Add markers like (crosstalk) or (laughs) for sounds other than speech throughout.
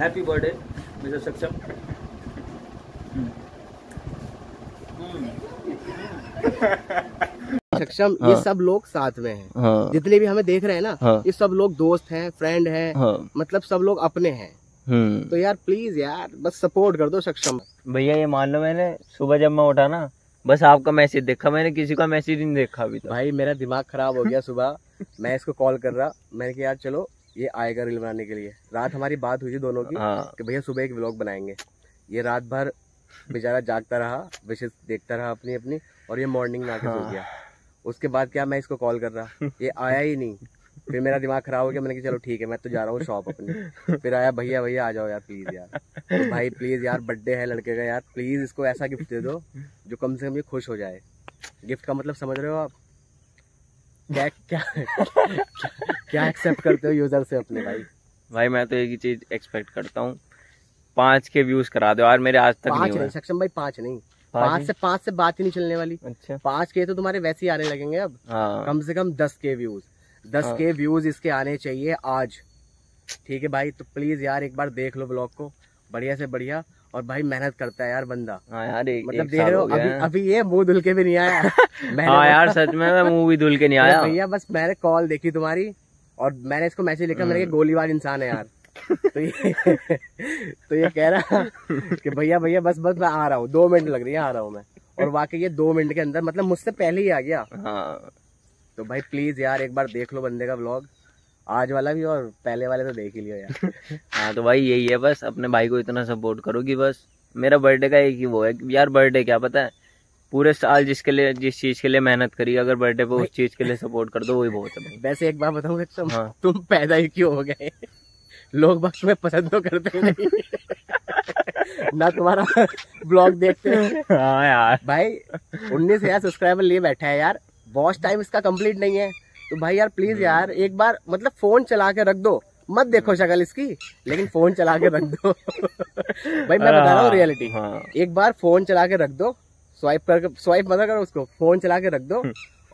Happy birthday mister सक्षम सक्षम हाँ। ये सब लोग साथ में हैं। हाँ। जितने भी हमें देख रहे हैं ना हाँ। ये सब लोग दोस्त हैं फ्रेंड हैं हाँ। मतलब सब लोग अपने हैं। हम्म। तो यार प्लीज़ यार बस सपोर्ट कर दो सक्षम भैया ये मान लो मैंने सुबह जब मैं उठा ना बस आपका मैसेज देखा मैंने किसी का मैसेज नहीं देखा अभी तो भाई मेरा दिमाग खराब हो गया सुबह। मैं इसको कॉल कर रहा मैंने कहा यार चलो ये आएगा रील बनाने के लिए। रात हमारी बात हुई थी दोनों की हाँ। कि भैया सुबह एक व्लॉग बनाएँगे। ये रात भर बेचारा जागता रहा विशेष देखता रहा अपनी अपनी और ये मॉर्निंग में आके सो हाँ। गया। उसके बाद क्या मैं इसको कॉल कर रहा? ये आया ही नहीं। फिर मेरा दिमाग खराब हो गया मैंने कहा चलो ठीक है मैं तो जा रहा हूँ शॉप अपनी। फिर आया भैया भैया आ जाओ यार प्लीज़ यार। तो भाई प्लीज़ यार बर्थडे है लड़के का यार प्लीज़ इसको ऐसा गिफ्ट दे दो जो कम से कम ये खुश हो जाए। गिफ्ट का मतलब समझ रहे हो आप? क्या क्या क्या एक्सेप्ट करते हो यूज़र से अपने भाई? भाई मैं तो एक ही चीज़ एक्सपेक्ट करता हूँ। पाँच के व्यूज़ करा दो यार मेरे आज तक पाँच नहीं नहीं सक्षम भाई पाँच नहीं। पाँच से पाँच से बात ही नहीं चलने वाली। अच्छा। पाँच के तो तुम्हारे वैसे ही आने लगेंगे अब। हाँ। कम से कम दस के व्यूज़ दस हाँ। के व्यूज़ इसके आने चाहिए आज। ठीक है भाई तो प्लीज़ यार एक बार देख लो ब्लॉग को। बढ़िया से बढ़िया। और भाई मेहनत करता है यार बंदा। हाँ यार एक, मतलब एक देख रहे हो अभी अभी ये मुँह धुल के भी नहीं आया। (laughs) हाँ यार सच में मैं भी धुल के नहीं आया। भैया बस मैंने कॉल देखी तुम्हारी। और मैंने इसको मैसेज लिखा मैंने हम्म। कहा गोलीबाज इंसान है यार। (laughs) तो ये तो ये कह रहा कि भैया भैया बस बस मैं आ रहा हूँ। दो मिनट लग रही है आ रहा हूँ मैं। और वाकई ये दो मिनट के अंदर मतलब मुझसे पहले ही आ गया। हाँ। तो भाई प्लीज़ यार एक बार देख लो बंदे का ब्लॉग आज वाला भी और पहले वाले तो देख ही लियो यार। (laughs) हाँ तो भाई यही है बस। अपने भाई को इतना सपोर्ट करो कि बस। मेरा बर्थडे का एक ही वो है। यार बर्थडे क्या पता है? पूरे साल जिसके लिए जिस चीज़ के लिए मेहनत करी अगर बर्थडे पे उस चीज़ के लिए सपोर्ट कर दो वही बहुत है वैसे एक बार बताऊँ सक्षम हाँ। तुम पैदा ही क्यों हो गए? लोग बस तुम्हें पसंद तो करते नहीं। ना तुम्हारा ब्लॉग देखते हैं। हाँ यार। भाई उन्नीस हज़ार सब्सक्राइबर लिए बैठा है यार। वॉच टाइम इसका कंप्लीट नहीं है। तो भाई यार प्लीज़ यार एक बार मतलब फ़ोन चला के रख दो। मत देखो शक्ल इसकी लेकिन फ़ोन चला के रख दो। (laughs) भाई मैं बता रहा हूँ रियलिटी हाँ। एक बार फ़ोन चला के रख दो। स्वाइप करके स्वाइप मत करो उसको फ़ोन चला के रख दो।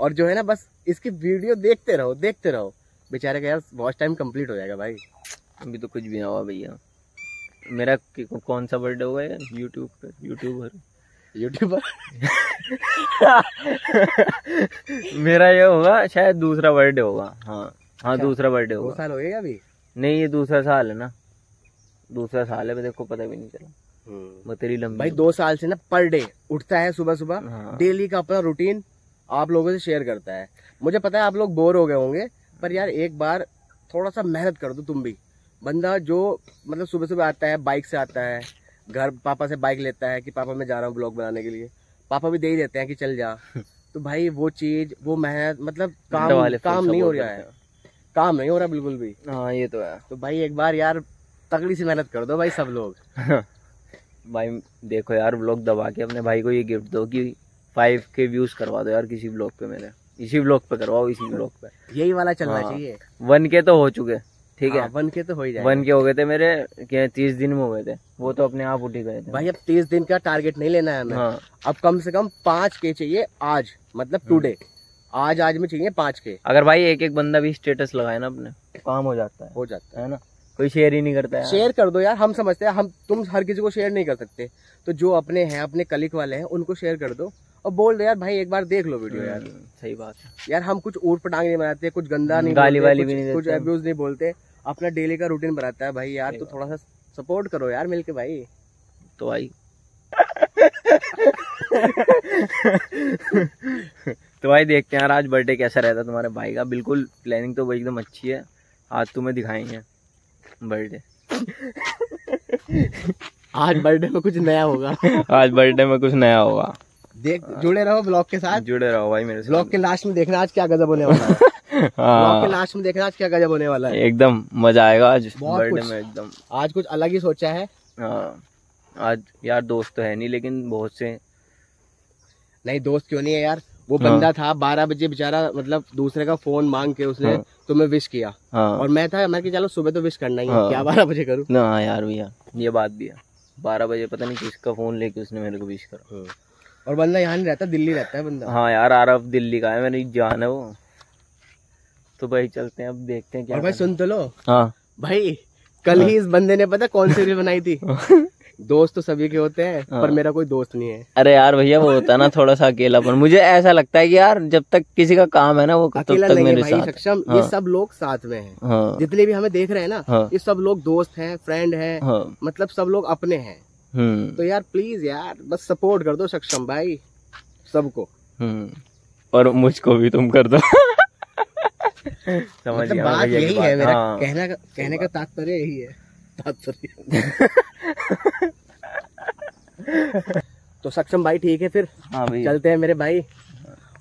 और जो है ना बस इसकी वीडियो देखते रहो देखते रहो। बेचारे का यार वॉच टाइम कंप्लीट हो जाएगा भाई। अभी तो कुछ भी ना हुआ भैया। मेरा कौन सा बर्थडे हुआ है? यूट्यूब पर यूट्यूबर यूट्यूबर मेरा ये होगा शायद दूसरा बर्थडे होगा। हाँ हाँ अच्छा, दूसरा बर्थडे होगा। साल हो गए क्या अभी? नहीं ये दूसरा साल है ना। दूसरा साल है देखो पता भी नहीं चला। वो तेरी लंबी भाई दो साल से ना पर डे उठता है सुबह सुबह हाँ। डेली का अपना रूटीन आप लोगों से शेयर करता है। मुझे पता है आप लोग बोर हो गए होंगे पर यार एक बार थोड़ा सा मेहनत कर दो तुम भी। बंदा जो मतलब सुबह सुबह आता है बाइक से आता है घर पापा से बाइक लेता है कि पापा मैं जा रहा हूँ ब्लॉग बनाने के लिए। पापा भी दे ही देते हैं कि चल जा। (laughs) तो भाई वो चीज़ वो मेहनत मतलब काम काम नहीं हो रहा है। काम नहीं हो रहा बिल्कुल भी। हाँ ये तो है। तो भाई एक बार यार तगड़ी सी मेहनत कर दो भाई सब लोग। (laughs) भाई देखो यार ब्लॉग दबा के अपने भाई को ये गिफ्ट दो कि फाइव के व्यूज़ करवा दो यार किसी ब्लॉग पे मेरे। इसी ब्लॉग पे करवाओ इसी ब्लॉग पे। यही वाला चलना हाँ। चाहिए। वन के तो हो चुके ठीक है। हाँ, वन के तो हो ही जाएगा। वन के हो गए थे मेरे क्या तीस दिन में हो गए थे। वो तो अपने आप उठ ही गए थे। भाई अब तीस दिन का टारगेट नहीं लेना है हमें। हाँ। अब कम से कम पाँच के चाहिए आज मतलब टुडे आज आज में चाहिए पाँच के अगर भाई एक एक बंदा भी स्टेटस लगाए ना अपने काम हो जाता है। हो जाता है ना? कोई शेयर ही नहीं करता है शेयर कर दो यार हम समझते हैं हम तुम हर किसी को शेयर नहीं कर सकते। तो जो अपने हैं अपने कलिक वाले हैं उनको शेयर कर दो और बोल दो यार भाई एक बार देख लो वीडियो यार। सही बात है। यार हम कुछ ऊट पटांग नहीं बनाते कुछ गंदा नहीं गाली वाली भी नहीं कुछ देते। अब्यूज नहीं बोलते। अपना डेली का रूटीन बनाता है भाई यार तो थोड़ा सा सपोर्ट करो यार मिलके भाई। तो आई। तो भाई देखते हैं यार आज बर्थडे कैसा रहता है तुम्हारे भाई का। बिल्कुल प्लानिंग तो भाई एकदम अच्छी है। आज तुम्हें दिखाएँगे। बर्थडे। आज बर्थडे में कुछ नया होगा। आज बर्थडे में कुछ नया होगा। देख जुड़े रहो ब्लॉग के साथ। जुड़े रहो भाई मेरे ब्लॉग के लास्ट में देखना आज क्या गजब होने वाला है। ब्लॉग के हाँ लास्ट में देखना आज क्या गजब होने वाला है। एकदम मज़ा आएगा आज बर्थडे में एकदम। आज कुछ अलग ही सोचा है। हाँ। आज यार दोस्त तो है नहीं लेकिन बहुत से नहीं दोस्त क्यों नहीं है यार? वो हाँ। बंदा था बारह बजे बेचारा मतलब दूसरे का फ़ोन मांग के उसने हाँ। तुम्हें विश किया। हाँ। और मैं था मैं कि चलो सुबह तो विश करना ही हाँ। क्या बारह बजे करूँ? ना यार भैया ये बात भी है। बारह बजे पता नहीं किसका फ़ोन लेके उसने मेरे को विश करा। और बंदा यहाँ नहीं रहता दिल्ली रहता है बंदा। हाँ यार आरफ दिल्ली का है मेरी जान है वो। तो भाई चलते हैं अब देखते हैं क्या और भाई सुन तो लो। हाँ। भाई कल ही इस बंदे ने पता कौन सी रील बनाई थी? (laughs) दोस्त तो सभी के होते हैं हाँ। पर मेरा कोई दोस्त नहीं है। अरे यार भैया वो होता है ना थोड़ा सा अकेलापन। मुझे ऐसा लगता है कि यार जब तक किसी का काम है ना वो तब अकेला तक नहीं मेरे भाई साथ सक्षम हाँ। ये सब लोग साथ में हैं। हाँ। जितने भी हमें देख रहे हैं ना हाँ। ये सब लोग दोस्त हैं फ्रेंड हैं हाँ। मतलब सब लोग अपने हैं। हम्म। तो यार प्लीज़ यार बस सपोर्ट कर दो सक्षम भाई सबको। हम्म। और मुझको भी तुम कर दो। (laughs) समझ मतलब बात यही है मेरा हाँ। कहने कहने का तात्पर्य यही है। तात्पर्य (laughs) (laughs) तो सक्षम भाई ठीक है फिर? हाँ भैया चलते हैं मेरे भाई।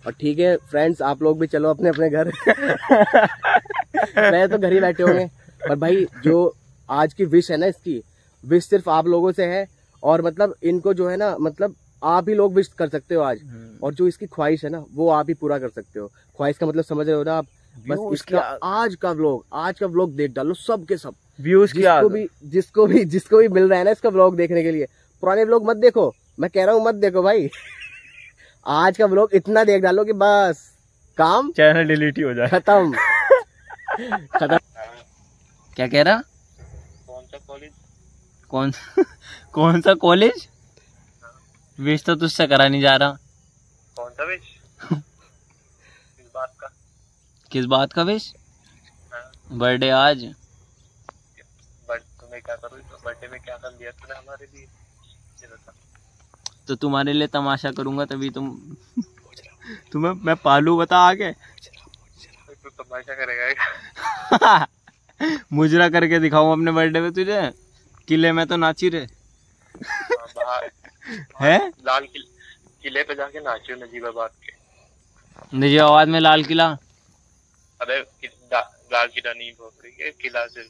और ठीक है फ्रेंड्स आप लोग भी चलो अपने अपने घर। (laughs) मैं तो घर ही बैठे होंगे और भाई जो आज की विश है ना इसकी विश सिर्फ़ आप लोगों से है। और मतलब इनको जो है ना मतलब आप ही लोग विश कर सकते हो आज। और जो इसकी ख्वाहिश है ना वो आप ही पूरा कर सकते हो। ख्वाहिश का मतलब समझ रहे हो ना आप? बस इसका आज का व्लॉग आज का व्लॉग देख डालो सब के सब। व्यूज़ जिसको भी जिसको भी जिसको भी मिल रहा है ना इसका व्लॉग देखने के लिए पुराने व्लॉग मत देखो। मैं कह रहा हूँ मत देखो भाई। (laughs) आज का व्लॉग इतना देख डालो कि बस काम चैनल डिलीट ही हो जाए। खत्म। (laughs) खत्म। क्या कह रहा? कौन सा कॉलेज कौन (laughs) कौन सा कॉलेज विश तो तुझसे करा नहीं जा रहा। कौन सा विश इस बात का? किस बात का विश हाँ, बर्थडे आज। बट तुम्हें क्या करूँ? बर्थडे में क्या कर दिया तूने हमारे लिए? तो तुम्हारे लिए तमाशा करूँगा तभी तुम तुम्हें मैं पालू बता आगे। तू तमाशा करेगा मुजरा करके दिखाऊँ अपने बर्थडे पे तुझे। किले में तो नाची रे। (laughs) हाँ, लाल किले पे जाके नाचियो नजीबाबाद के। निजी आवाज़ में लाल किला? अरे लाल किला नहीं बोल रही है किला से।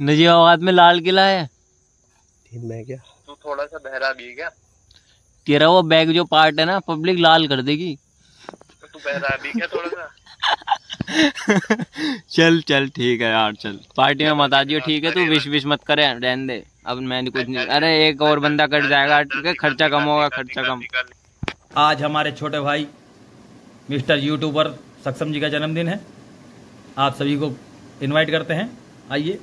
निजी आवाज़ में लाल किला है? मैं क्या? तू थोड़ा सा बहरा भी है क्या? तेरा वो बैग जो पार्ट है ना पब्लिक लाल कर देगी। तो तू बहरा भी क्या थोड़ा सा? (laughs) चल चल ठीक है यार चल। पार्टी में मत आ जियो ठीक है तू? विश विश मत करे रहने दे। अब मैंने कुछ नहीं अरे एक और बंदा कट जाएगा ठीक है? खर्चा कम होगा खर्चा कम। आज हमारे छोटे भाई मिस्टर यूट्यूबर सक्षम जी का जन्मदिन है। आप सभी को इनवाइट करते हैं। आइए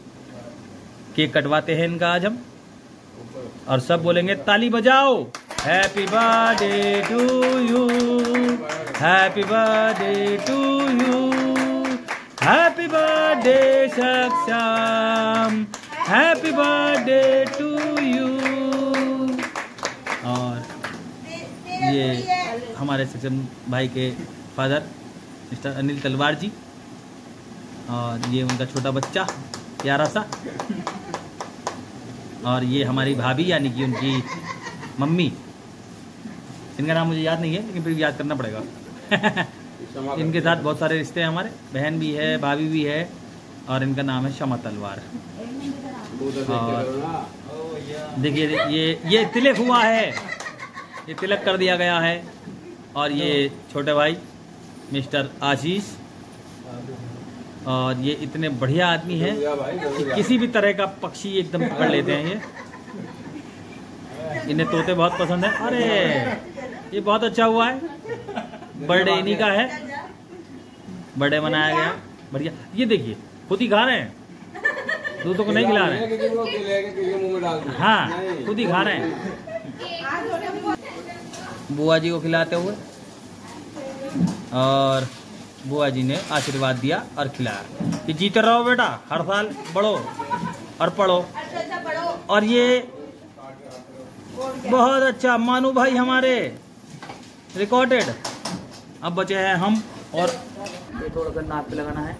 केक कटवाते हैं इनका आज हम। और सब बोलेंगे ताली बजाओ। Happy birthday to you happy birthday to you happy birthday Saksham happy birthday to you और ये हमारे सक्षम भाई के फादर मिस्टर अनिल तलवार जी। और ये उनका छोटा बच्चा, प्यारा सा। और ये हमारी भाभी यानी कि उनकी मम्मी, इनका नाम मुझे याद नहीं है, लेकिन फिर याद करना पड़ेगा। (laughs) इनके साथ बहुत सारे रिश्ते हैं हमारे, बहन भी है, भाभी भी है, और इनका नाम है शमा तलवार। और देखिए, ये ये तिलक हुआ है, ये तिलक कर दिया गया है, और ये छोटे भाई, मिस्टर आशीष और ये इतने बढ़िया आदमी हैं। कि किसी भी तरह का पक्षी एकदम पकड़ (laughs) लेते हैं ये। इन्हें तोते बहुत पसंद है। अरे ये बहुत अच्छा हुआ है। बर्थडे इन्हीं का है। बर्थडे मनाया गया। बढ़िया। ये देखिए खुद ही खा रहे हैं। दूसरों को नहीं खिला रहे हाँ। खुद ही खा रहे हैं। बुआ जी को खिलाते हुए। और बुआ जी ने आशीर्वाद दिया और खिलाया कि जीते रहो बेटा, हर साल बढ़ो और पढ़ो। और ये बहुत अच्छा मानू भाई हमारे रिकॉर्डेड अब बचे हैं हम और ये थोड़ा सा नाक पे लगाना है।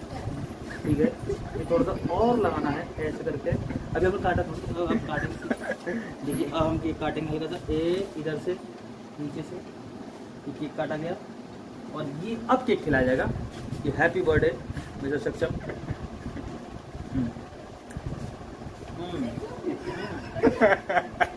ठीक है ये थोड़ा सा और लगाना है, ऐसे करके। अभी हम काटा थोड़ा अब काटेंगे देखिए, अब हम केक काटेंगे हल्का सा, ए इधर से, नीचे से ये केक काटा गया। और ये अब केक खिलाया जाएगा कि हैप्पी बर्थडे मिस्टर सक्षम हम्म। हम्म। (laughs)